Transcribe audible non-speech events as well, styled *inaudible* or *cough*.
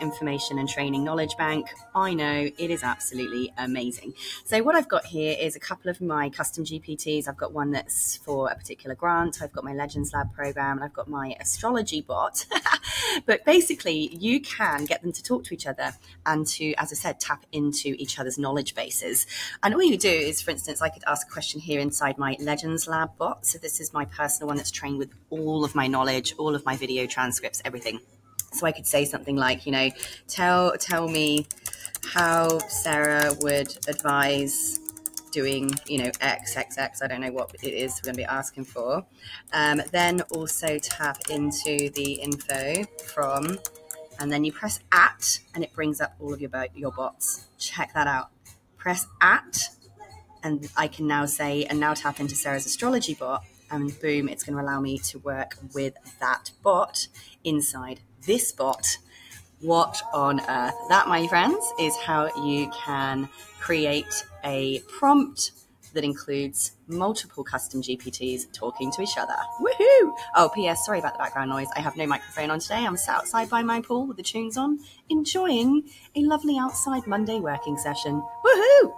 information and training knowledge bank. I know it is absolutely amazing. So, what I've got here is a couple of my custom GPTs. I've got one that's for a particular grant, I've got my Legends Lab program, and I've got my astrology bot. *laughs* but basically, you can get them to talk to each other and to, as I said, tap into each other's knowledge bases. And all you do is, for instance, I could ask a question here inside my Legends Lab bot. So, this is my personal one that's trained with all of my knowledge, all of my video transcripts, everything. So I could say something like, you know, tell tell me how Sarah would advise doing, you know, X, X, X. I don't know what it is we're going to be asking for. Um, then also tap into the info from, and then you press at, and it brings up all of your your bots. Check that out. Press at, and I can now say, and now tap into Sarah's astrology bot, and boom, it's going to allow me to work with that bot inside this bot. What on earth? That, my friends, is how you can create a prompt that includes multiple custom GPTs talking to each other. Woohoo! Oh, P.S. Sorry about the background noise. I have no microphone on today. I'm sat outside by my pool with the tunes on, enjoying a lovely outside Monday working session. Woohoo!